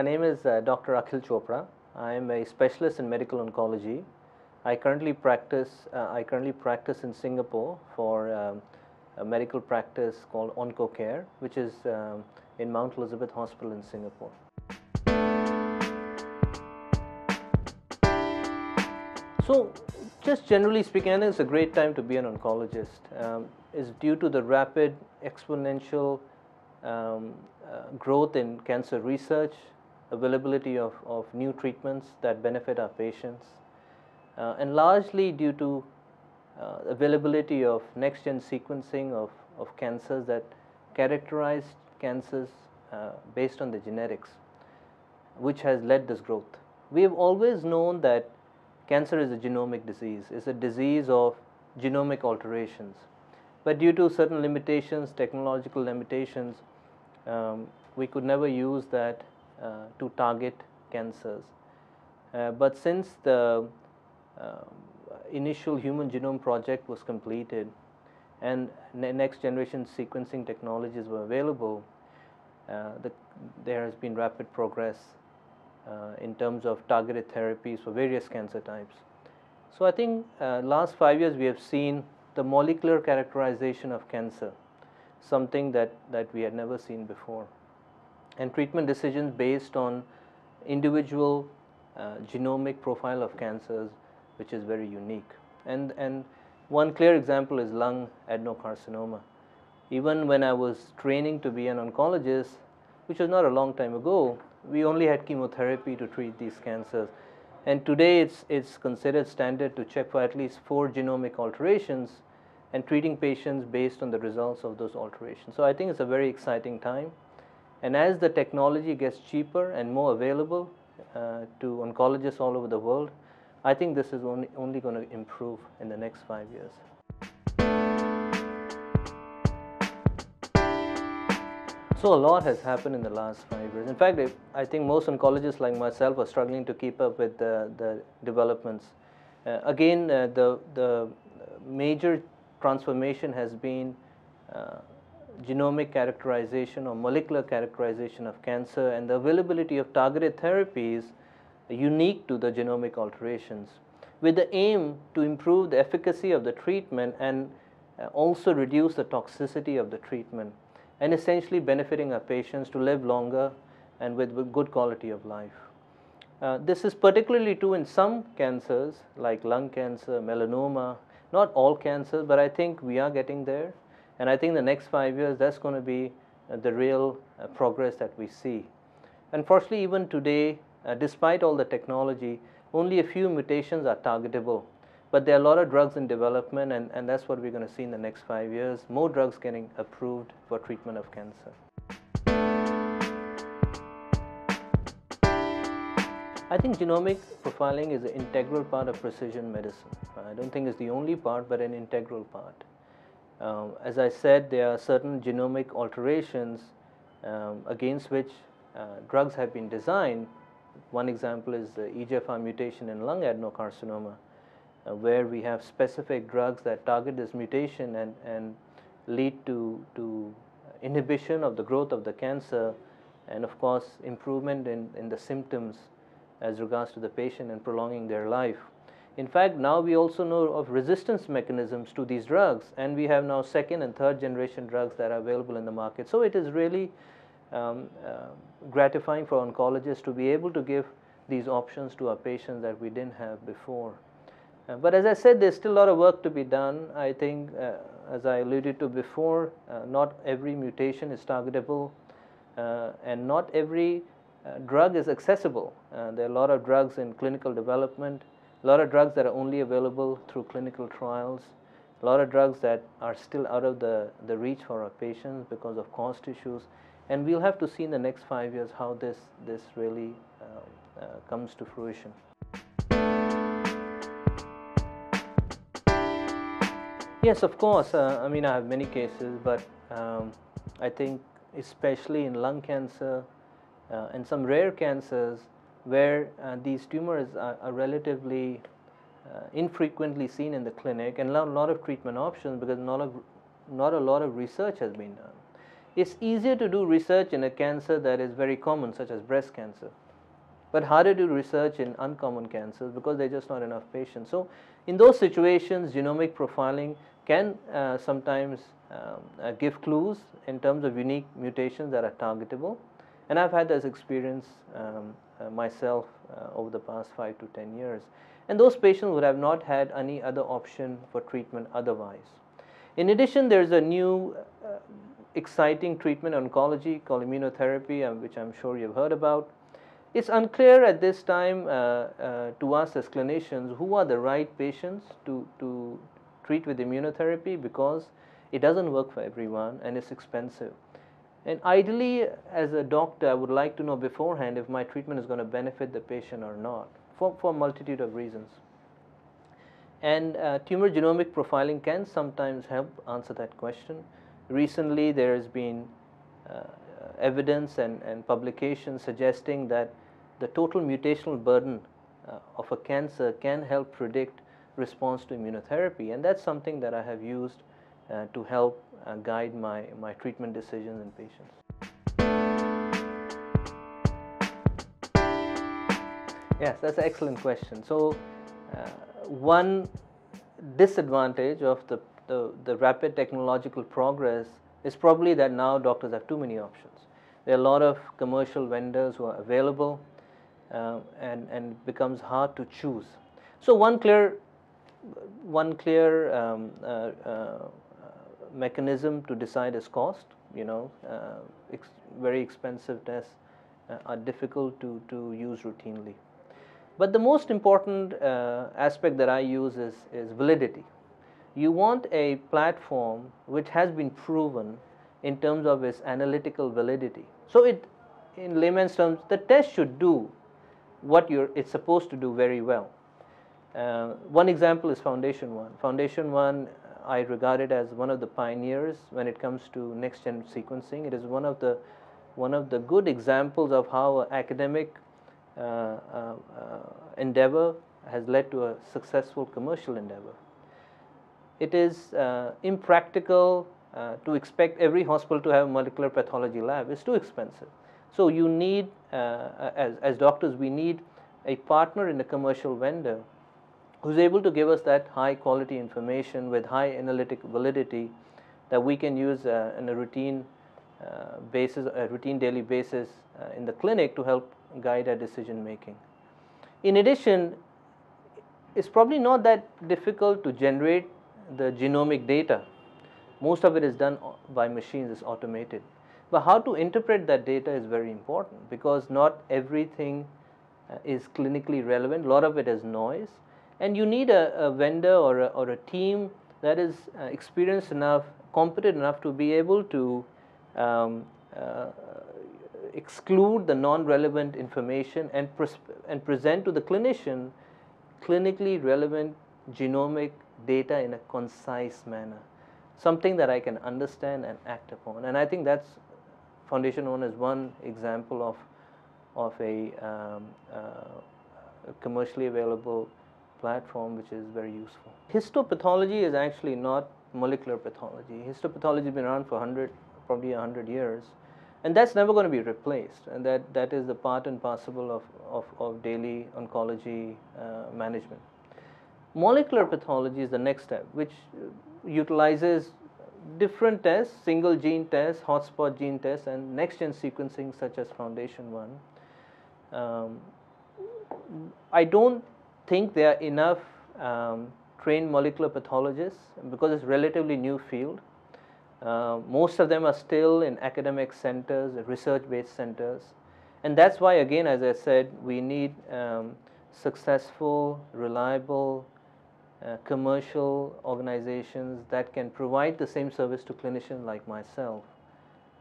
my name is uh, Dr. Akhil Chopra. I am a specialist in medical oncology. I currently practice. Uh, I currently practice in Singapore for um, a medical practice called OncoCare, which is um, in Mount Elizabeth Hospital in Singapore. So, just generally speaking, I think it's a great time to be an oncologist. Um, is due to the rapid exponential um, uh, growth in cancer research, availability of, of new treatments that benefit our patients, uh, and largely due to uh, availability of next gen sequencing of, of cancers that characterized cancers uh, based on the genetics, which has led this growth. We have always known that cancer is a genomic disease, it's a disease of genomic alterations. But due to certain limitations, technological limitations, um, we could never use that to target cancers. Uh, but since the uh, initial human genome project was completed and ne next generation sequencing technologies were available, uh, the, there has been rapid progress uh, in terms of targeted therapies for various cancer types. So I think uh, last five years we have seen the molecular characterization of cancer, something that, that we had never seen before. And treatment decisions based on individual uh, genomic profile of cancers, which is very unique. And, and one clear example is lung adenocarcinoma. Even when I was training to be an oncologist, which was not a long time ago, we only had chemotherapy to treat these cancers. And today it's, it's considered standard to check for at least four genomic alterations and treating patients based on the results of those alterations. So I think it's a very exciting time. And as the technology gets cheaper and more available uh, to oncologists all over the world, I think this is only, only going to improve in the next five years. So a lot has happened in the last five years. In fact, I think most oncologists like myself are struggling to keep up with the, the developments. Uh, again, uh, the, the major transformation has been uh, genomic characterization or molecular characterization of cancer and the availability of targeted therapies unique to the genomic alterations with the aim to improve the efficacy of the treatment and uh, also reduce the toxicity of the treatment and essentially benefiting our patients to live longer and with, good quality of life. Uh, this is particularly true in some cancers like lung cancer, melanoma, not all cancers, but I think we are getting there. And I think the next five years, that's going to be uh, the real uh, progress that we see. Unfortunately, even today, uh, despite all the technology, only a few mutations are targetable. But there are a lot of drugs in development, and, and that's what we're going to see in the next five years more drugs getting approved for treatment of cancer. I think genomic profiling is an integral part of precision medicine. I don't think it's the only part, but an integral part. Um, as I said, there are certain genomic alterations um, against which uh, drugs have been designed. One example is the EGFR mutation in lung adenocarcinoma, uh, where we have specific drugs that target this mutation and, and lead to, to inhibition of the growth of the cancer and of course improvement in, in the symptoms as regards to the patient and prolonging their life. In fact, now we also know of resistance mechanisms to these drugs, and we have now second and third generation drugs that are available in the market. So it is really um, uh, gratifying for oncologists to be able to give these options to our patients that we didn't have before. Uh, but as I said, there's still a lot of work to be done. I think, uh, as I alluded to before, uh, not every mutation is targetable, uh, and not every uh, drug is accessible. There are a lot of drugs in clinical development, a lot of drugs that are only available through clinical trials, a lot of drugs that are still out of the, the reach for our patients because of cost issues. And we'll have to see in the next five years how this, this really uh, uh, comes to fruition. Yes, of course. Uh, I mean, I have many cases, but um, I think especially in lung cancer, uh, and some rare cancers where uh, these tumors are, are relatively uh, infrequently seen in the clinic and a lot, of treatment options because not, not a lot of research has been done. It's easier to do research in a cancer that is very common, such as breast cancer, but harder to do research in uncommon cancers because there are just not enough patients. So, in those situations, genomic profiling can uh, sometimes um, uh, give clues in terms of unique mutations that are targetable. And I've had this experience um, uh, myself uh, over the past 5 to 10 years. And those patients would have not had any other option for treatment otherwise. In addition, there's a new uh, exciting treatment oncology called immunotherapy, um, which I'm sure you've heard about. It's unclear at this time uh, uh, to us as clinicians who are the right patients to, to treat with immunotherapy because it doesn't work for everyone and it's expensive. And ideally, as a doctor, I would like to know beforehand if my treatment is going to benefit the patient or not for, for a multitude of reasons. And uh, tumor genomic profiling can sometimes help answer that question. Recently, there has been uh, evidence and, and publications suggesting that the total mutational burden uh, of a cancer can help predict response to immunotherapy. And that's something that I have used uh, to help uh, guide my, my treatment decisions in patients. Yes, that's an excellent question. So, uh, one disadvantage of the, the, the, rapid technological progress is probably that now doctors have too many options. There are a lot of commercial vendors who are available uh, and, and it becomes hard to choose. So, one clear, one clear um, uh, uh mechanism to decide is cost. You know, uh, ex very expensive tests uh, are difficult to, to use routinely. But the most important uh, aspect that I use is, is validity. You want a platform which has been proven in terms of its analytical validity. So it, in layman's terms, the test should do what it's supposed to do very well. Uh, one example is Foundation One. Foundation One I regard it as one of the pioneers when it comes to next gen sequencing. It is one of the one of the good examples of how academic uh, uh, endeavor has led to a successful commercial endeavor. It is uh, impractical uh, to expect every hospital to have a molecular pathology lab. It's too expensive. So you need, uh, as, as doctors, we need a partner in a commercial vendor who's able to give us that high quality information with high analytic validity that we can use uh, in a routine uh, basis, a routine daily basis uh, in the clinic to help guide our decision making. In addition, it's probably not that difficult to generate the genomic data. Most of it is done by machines, it's automated. But how to interpret that data is very important because not everything uh, is clinically relevant. A lot of it is noise and you need a, a vendor or a, or a team that is uh, experienced enough, competent enough to be able to um, uh, exclude the non-relevant information and, and present to the clinician clinically relevant genomic data in a concise manner, something that I can understand and act upon. And I think that's Foundation One is one example of, of a um, uh, commercially available platform which is very useful. Histopathology is actually not molecular pathology. Histopathology has been around for 100, probably 100 years and that's never going to be replaced and that, that is the part and parcel of, of, of daily oncology uh, management. Molecular pathology is the next step which utilizes different tests, single gene tests, hotspot gene tests and next gen sequencing such as Foundation One. Um, I don't think there are enough um, trained molecular pathologists because it's relatively new field. Uh, most of them are still in academic centers, research-based centers, and that's why again, as I said, we need um, successful, reliable, uh, commercial organizations that can provide the same service to clinicians like myself.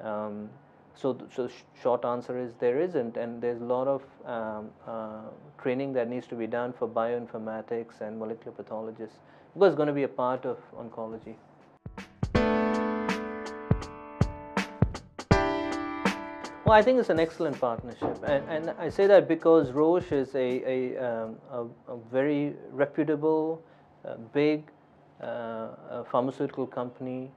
Um, so, so short answer is there isn't, and there's a lot of um, uh, training that needs to be done for bioinformatics and molecular pathologists because it's going to be a part of oncology. Well, I think it's an excellent partnership, and, and I say that because Roche is a, a, um, a, a very reputable, uh, big uh, pharmaceutical company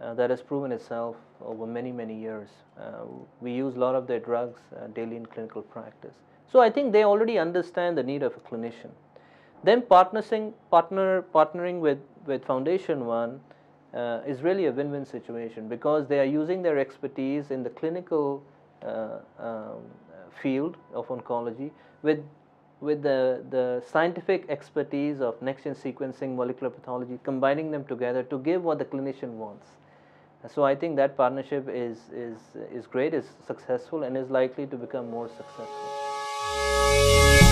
uh, that has proven itself over many, many years. Uh, we use a lot of their drugs uh, daily in clinical practice. So I think they already understand the need of a clinician. Then partnering, partner, partnering with, with Foundation One uh, is really a win-win situation because they are using their expertise in the clinical uh, um, field of oncology with with the, the scientific expertise of next-gen sequencing, molecular pathology, combining them together to give what the clinician wants. So I think that partnership is, is, is great, is successful and is likely to become more successful.